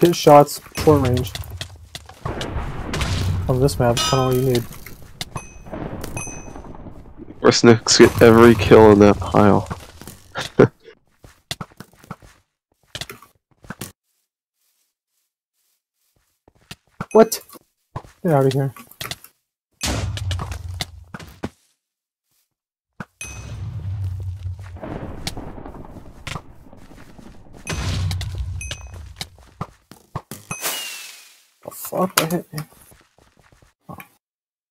Hit shots, short range. On this map, kind of all you need. Resnick's get every kill in that pile. What? Get out of here. The fuck?